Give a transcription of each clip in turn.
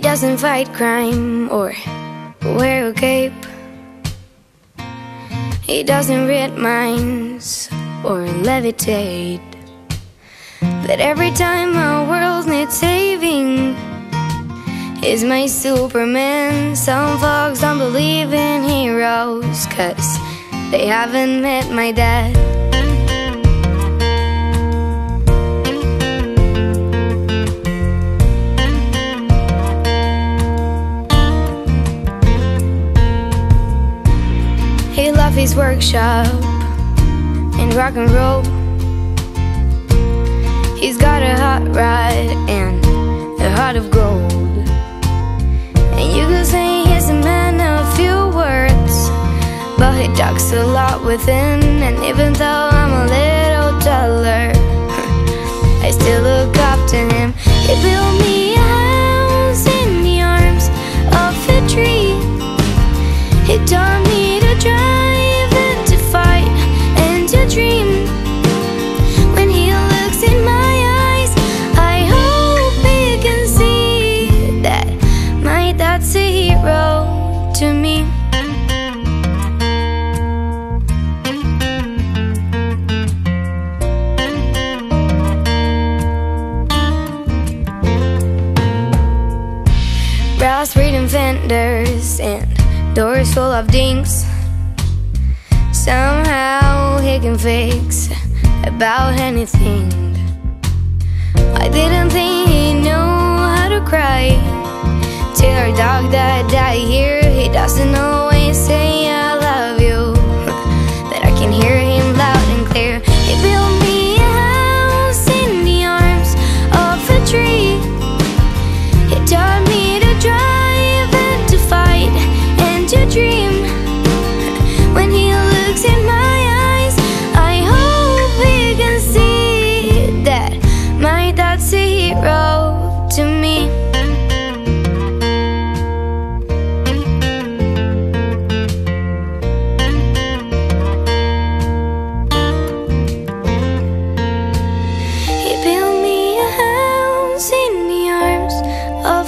doesn't fight crime or wear a cape. He doesn't read minds or levitate. But every time our world needs saving, is my Superman. Some folks don't believe in heroes, cause they haven't met my dad. He loved his workshop and rock and roll. He's got a hot rod and a heart of gold. And you could say he's a man of few words, but he talks a lot within. And even though I'm a little taller, I still look up to him. He built me a house in the arms of a tree. He taught Brass reading fenders and doors full of dinks. Somehow he can fix about anything. I didn't think he knew how to cry. Till our dog that died here, he doesn't always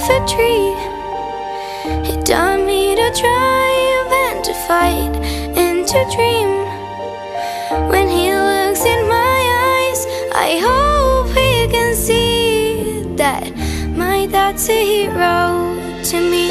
a tree. He taught me to drive and to fight and to dream. When he looks in my eyes, I hope he can see that my dad's a hero to me.